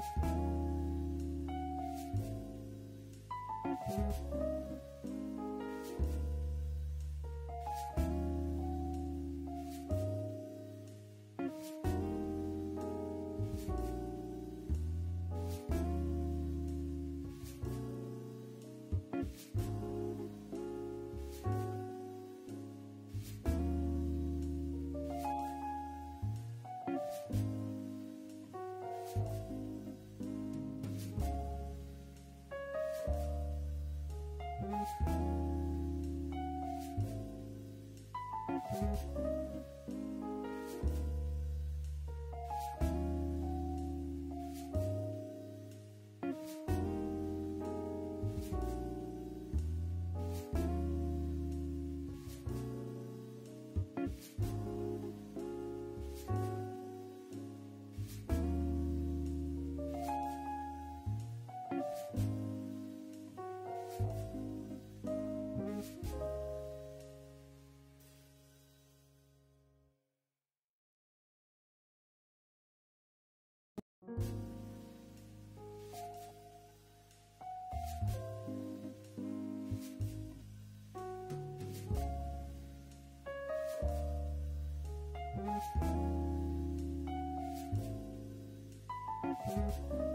thank you Bye.